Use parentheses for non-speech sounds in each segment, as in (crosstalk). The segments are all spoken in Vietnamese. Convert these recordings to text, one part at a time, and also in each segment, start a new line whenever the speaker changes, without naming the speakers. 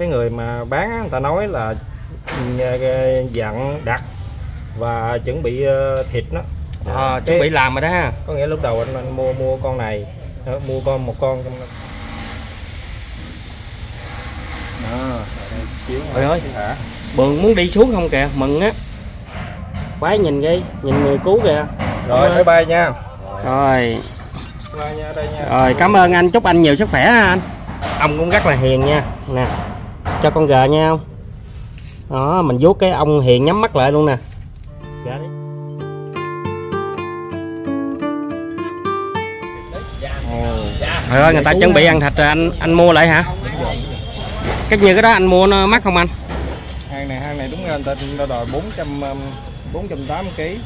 cái người mà bán á, người ta nói là ừ, dặn đặt và chuẩn bị ờ, thịt nó
à,
Cái-
chuẩn bị làm rồi đó ha.
có nghĩa lúc đầu anh, anh mua mua con này ờ, mua con một con trong đó chiếu
Trời ơi.
hả?
Bường muốn đi xuống không kìa mừng á. Quái nhìn đi nhìn người cứu kìa.
Rồi bye bye nha.
Rồi.
Bye nha đây nha.
Rồi cảm ơn anh chúc anh nhiều sức khỏe ha anh. Ông cũng rất là hiền nha. Nè cho con gà nha đó mình vuốt cái ông hiền nhắm mắt lại luôn nè. Gà đi. Trời ơi, người ta chuẩn bị ăn thịt rồi anh anh mua lại hả? Cái như cái đó anh mua nó mắc không anh?
hàng này hàng này đúng ra người ta, đòi 400 480 kg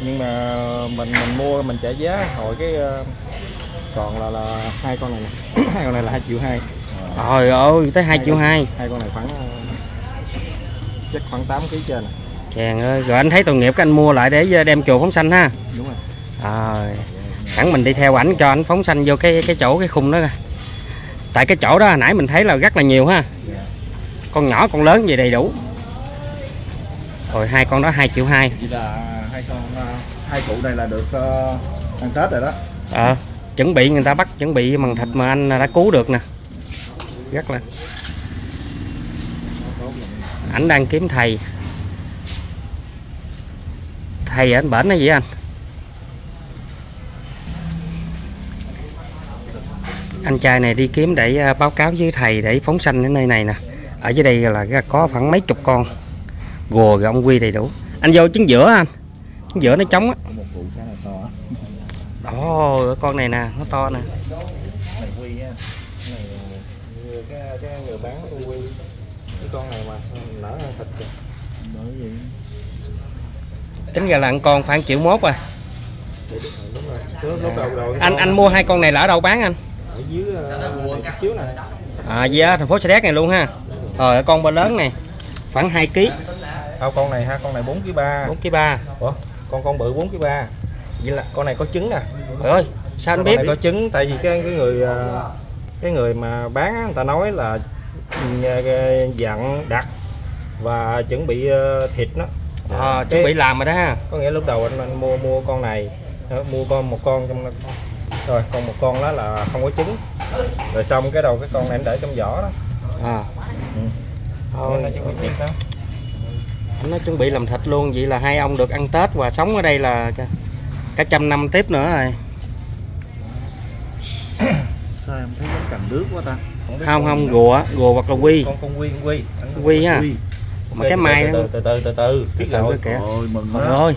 nhưng mà mình mình mua mình trả giá hồi cái uh, còn là là hai con này nè. (coughs) Hai con này là hai triệu hai.
Trời ơi, tới 2 triệu 2
hai. con này khoảng ờ, chắc khoảng 8 kg trên nè
Chàng ơi, rồi anh thấy tội nghiệp cái anh mua lại để đem chùa phóng xanh ha.
Đúng rồi.
Rồi, sẵn mình đi theo ảnh cho ảnh phóng xanh vô cái cái chỗ cái khung đó kìa. Tại cái chỗ đó hồi nãy mình thấy là rất là nhiều ha. Con nhỏ con lớn vậy đầy đủ. Rồi hai con đó 2 triệu 2
Vậy là hai con ờ, hai cụ này là được ờ, ăn Tết rồi đó.
Ờ, chuẩn bị người ta bắt chuẩn bị bằng thịt mà anh đã cứu được nè Rất là Ảnh đang kiếm thầy. Thầy ở anh bển hay gì anh? Anh trai này đi kiếm để à, báo cáo với thầy để phóng sanh ở nơi này nè. Ở dưới đây là có khoảng mấy chục con. Gùa rồi ông quy đầy đủ. Anh vô trứng giữa anh. Trứng giữa nó trống á. Ồ, con này nè, nó to nè
Này quy á. Này như cái cái người bán con quy. Cái con này mà nở ăn thịt kìa. Bởi vì
Tính ra là ăn con khoảng triệu mốt rồi
đúng rồi.
Anh anh mua hai con này là ở đâu bán anh?
ở dưới uh, này chút xíu này.
À gì á, thành phố Sa Đéc này luôn ha Rồi con ba lớn này Khoảng 2 kg,
Không con này ha, con này 4 kg 3.
4 kg 3
Ủa, con con bự 4 kg 3. Vậy là con này có trứng nè.
Trời ơi, sao anh
con
biết?
này có trứng tại vì cái cái người ờ, cái người mà bán á, người ta nói là dặn đặt và chuẩn bị ờ, thịt nó.
À, chuẩn bị làm rồi đó ha.
Có nghĩa lúc đầu anh, anh mua mua con này ờ, mua con một con trong rồi còn một con đó là không có trứng. Rồi xong cái đầu cái con này anh để trong vỏ đó.
À.
Ừ.
Thôi,
nó chuẩn bị thịt đó
nó chuẩn bị làm thịt luôn Vậy là hai ông được ăn Tết và sống ở đây là cả, cả trăm năm tiếp nữa rồi. (coughs)
Sao em thấy giống cầm nước quá ta
Không không, gùa, gùa hoặc là quy
con con quy con quy
Quy ha. Mà cái mai
từ từ từ từ từ biết rồi
kìa.
Mừng
ơi,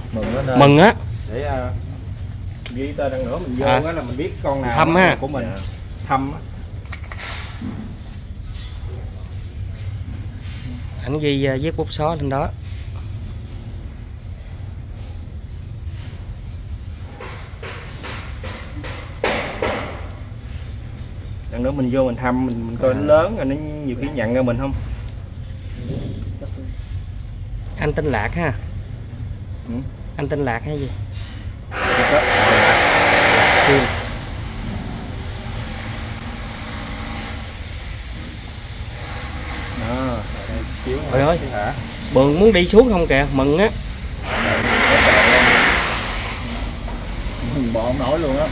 mừng
á.
để uh, ghi tên đằng nữa mình vô
À.
á là mình biết con nào
Thăm ha.
của mình. Thăm á.
Ảnh ghi uh, viết bút xóa lên đó
đằng nữa mình vô mình thăm mình, mình coi nó lớn rồi nó nhiều khi nhận ra mình không?
Anh tên Lạc ha?
Ừ.
Anh tên Lạc hay gì?
Đây, chiếu
Trời ơi. Bường muốn đi xuống không kìa, mừng á.
Mình bỏ không nổi luôn á.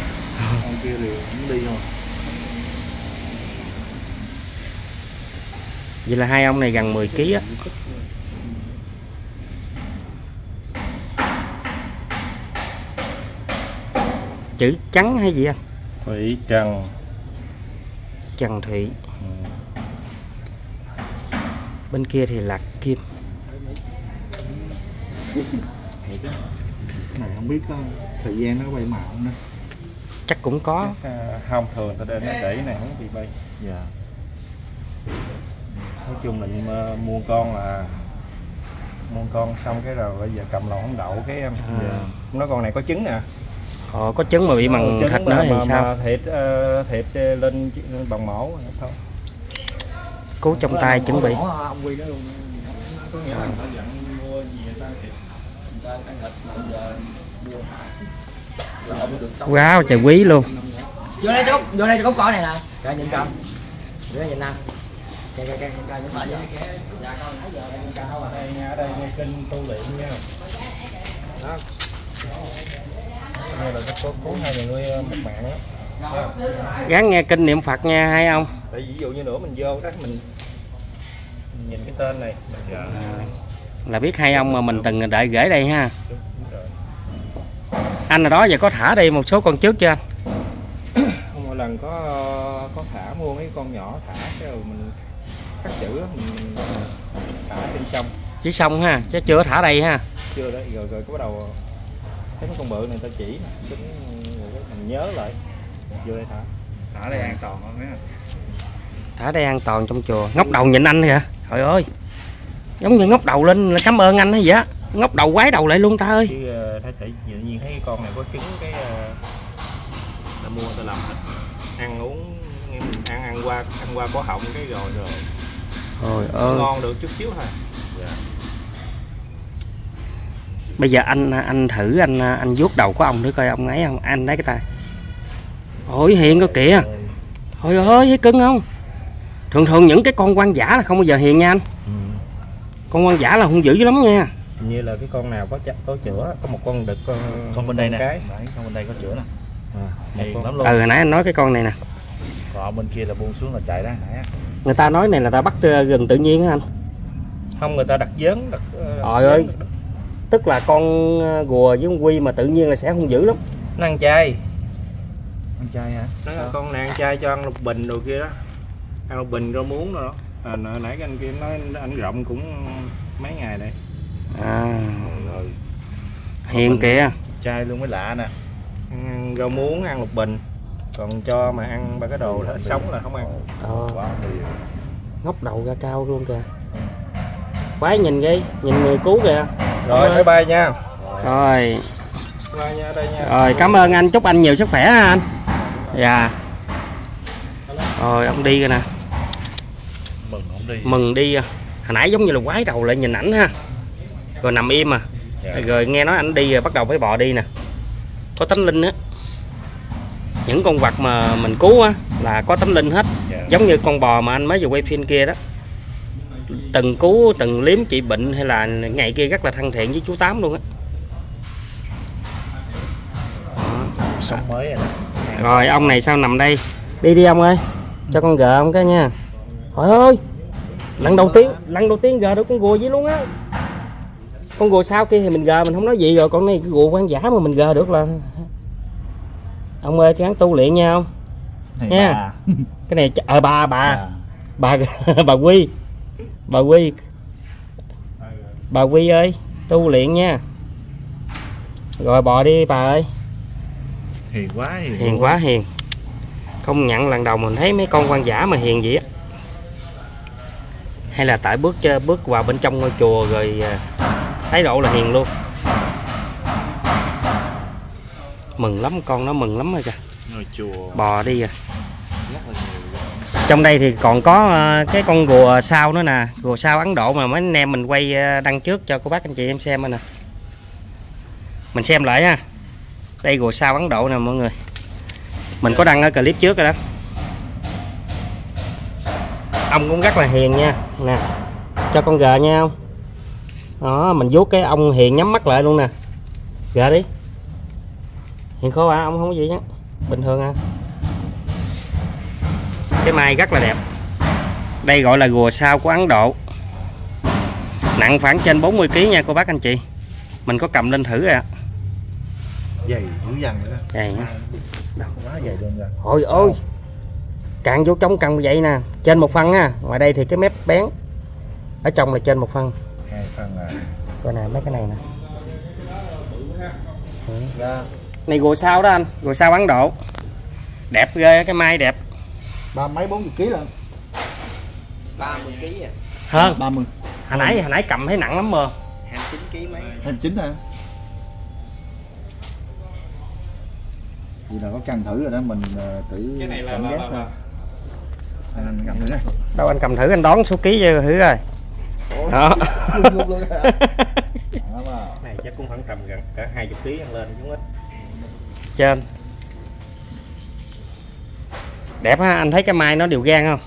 Con kia thì cũng đi không
Vậy là hai ông này gần 10 kg á. Chữ trắng hay gì anh?
thủy trần.
Trần Thị
ừ.
Bên kia thì Lạc Kim.
Cái này không biết có thời gian nó có bay màu không đó.
Chắc cũng có.
Chắc, à, không thường ta để nó để cái này không bị bay. Dạ nói chung là nhưng mua con là mua con xong cái rồi bây giờ cầm lòng không đậu cái em.
À.
Nó con này có trứng nè.
Ờ, có trứng mà bị bằng
Trứng
thịt nữa thì
mà-
sao?
mà thịt ờ, thịt lên bằng mổ thôi.
Cứu trong tay chuẩn bị.
Ông quy đó luôn. Có nghĩa là người ta dặn mua gì người ta thịt người ta ăn thịt mà giờ
có cỏ này nè trời nhìn con vô đây nhìn nè
ở đây nha ở đây nghe kinh tu luyện nha đó đây là có cuốn hai người nuôi một mạng đó
gắn nghe kinh niệm phật nha hai ông
tại ví dụ như nữa mình vô đó mình, mình nhìn cái tên này. Mình
à, là biết hai ông mà mình từng đợi gửi đây ha.
Đúng, đúng rồi.
anh ở đó giờ có thả đi một số con trước chưa? Anh
không mỗi lần có có thả mua mấy con nhỏ thả cái rồi mình khắc chữ á, mình, thả trên sông.
Chỉ xong ha chứ chưa thả đây ha.
Chưa đó rồi rồi có bắt đầu thấy mấy con bự này ta chỉ tính cái mình nhớ lại. Vô đây thả.
Thả đây an toàn không mấy
thả đây an toàn trong chùa. Ngóc đầu nhìn anh kìa. Trời ơi. Giống như ngóc đầu lên là cảm ơn anh hay vậy á. Ngóc đầu quái đầu lại luôn ta ơi.
Chứ ờ, thấy tự tự nhiên thấy cái con này có trứng cái ờ, ta mua ta làm thịt ăn uống ăn ăn qua ăn qua có họng cái rồi rồi
trời ơi.
ngon được chút xíu thôi.
Bây giờ anh anh thử anh anh vuốt đầu của ông thử coi ông ấy không? Anh lấy cái tay. Ôi hiền coi kìa. Trời ơi thấy cưng không? Thường thường những cái con quan giả là không bao giờ hiền nha anh.
Ừ.
con quan giả là hung dữ lắm nha.
Hình như là cái con nào có chặt có chữa có một con đực con
con bên đây nè. Đấy, con bên đây có chữa nè.
À,
hiền
con.
lắm luôn.
Ừ hồi nãy anh nói cái con này nè.
Còn bên kia là buông xuống là chạy đó nãy.
Người ta nói này là ta bắt ờ, rừng tự nhiên á anh.
Không người ta đặt dớn đặt ờ,
Trời ơi. tức là con ờ, gùa với con quy mà tự nhiên là sẽ hung dữ lắm.
Nó ăn chay.
Con trai hả?
Nó
Sao?
con này ăn chay cho ăn lục bình đồ kia đó. Ăn lục bình rau muống rồi đó. À, nãy cái anh kia nói anh rộng cũng mấy ngày đây.
À.
Rồi
hiền kìa.
Trai luôn mới lạ nè.
Ăn rau muống ăn lục bình còn cho mà ăn ba cái đồ thịt sống là không ăn.
Ờ, ngóc đầu ra cao luôn kìa. Quái nhìn đi nhìn người cứu kìa.
Rồi bye bye nha.
Rồi.
Bye nha ở đây nha.
Rồi cảm ơn anh. Chúc anh nhiều sức khỏe ha anh. Dạ. Rồi ông đi rồi nè.
Mừng không đi.
Mừng đi. À. hồi nãy giống như là quái đầu lại nhìn ảnh ha. Rồi nằm im à.
Dạ.
rồi nghe nói ảnh đi rồi bắt đầu phải bò đi nè. Có tánh linh á những con vật mà mình cứu á là có tánh linh hết.
Dạ.
giống như con bò mà anh mới vừa quay phim kia đó. Từng cứu từng liếm trị bệnh hay là ngày kia rất là thân thiện với chú tám luôn á.
Sống mới rồi nè
rồi ông này sao nằm đây? Đi đi ông ơi. Cho con gờ ông cái nha. Trời ơi. Lần đầu tiên lần đầu tiên gờ được con gùa vậy luôn á. Con gùa sau kia thì mình gờ mình không nói gì rồi. Con này cái gùa quan giả mà mình gờ được là ông ơi gắng tu luyện nha ông.
Này
Nha.
bà. (laughs)
cái này ờ bà bà.
À,
bà (laughs) bà quy. Bà quy. Bà quy ơi tu luyện nha. Rồi bò đi bà ơi.
Hiền quá hiền
hiền quá hiền. Công nhận lần đầu mình thấy mấy con quan giả mà hiền vậy á. Hay là tại bước chơi bước vào bên trong ngôi chùa rồi à, thái độ là hiền luôn mừng lắm con nó mừng lắm rồi kìa.
Chùa.
Bò đi
nhiều
trong đây thì còn có à, cái con rùa sao nữa nè. Rùa sao ấn độ mà mấy anh em mình quay à, đăng trước cho cô bác anh chị em xem rồi nè. Mình xem lại ha. Đây rùa sao ấn độ nè mọi người. Mình có đăng ở clip trước rồi đó. Ông cũng rất là hiền nha. Nè cho con gà nha ông. Đó mình vuốt cái ông hiền nhắm mắt lại luôn nè. Gà đi hiền khô à ông không có gì nhá bình thường à. Cái mai rất là đẹp. Đây gọi là rùa sao của Ấn Độ. Nặng khoảng trên 40 kg nha cô bác anh chị. Mình có cầm lên thử rồi ạ.
Dày dữ dằn nữa
đây nha
quá dày luôn kìa
ôi ôi. Càng vô trong cần vậy nè. Trên một phân ha. Ngoài đây thì cái mép bén. Ở trong là trên một phân
hai phân à.
Coi nè mấy cái này nè.
Ra
này rùa sao đó anh? Rùa sao Ấn Độ? Đẹp ghê cái mai đẹp.
Ba mấy bốn chục ký lận.
30 kg à,
hơn
ba mươi.
Hồi nãy hồi nãy cầm thấy nặng lắm mà
29 kg mấy.
hai chín hả? Vì là có căn thử rồi đó mình ờ, tự
cái này là,
cảm
là,
giác
là,
thôi.
là.
Anh anh cầm thử đây.
Đâu anh cầm thử anh đón số ký cho thử rồi đó. (laughs) (laughs)
Này chắc cũng khoảng tầm gần cả hai chục ký ăn lên chứ ít
trên. Đẹp ha anh thấy cái mai nó đều gan không?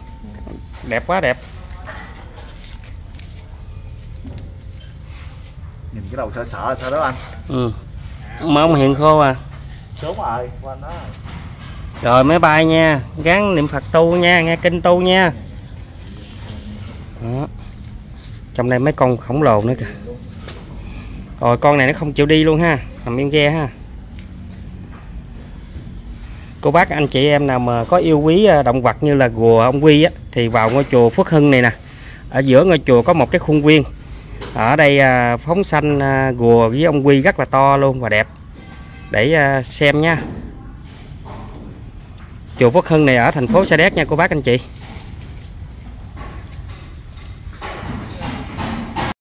Đẹp quá đẹp.
Nhìn cái đầu sợ sợ sao đó anh.
Ừ. Mà ông hiện khô à.
Đúng rồi qua đó
rồi máy bay nha. Gắn niệm phật tu nha nghe kinh tu nha. Đó. trong đây mấy con khổng lồ nữa kìa. Rồi con này nó không chịu đi luôn ha. Nằm im ghe ha cô bác, anh chị em nào mà có yêu quý à, động vật như là gùa, ông quy á, thì vào ngôi chùa Phước Hưng này nè. Ở giữa ngôi chùa có một cái khuôn viên. Ở đây à, phóng sanh à, gùa với ông quy rất là to luôn và đẹp. Để xem nha. Chùa Phước Hưng này ở thành phố Sa Đéc nha cô bác, anh chị.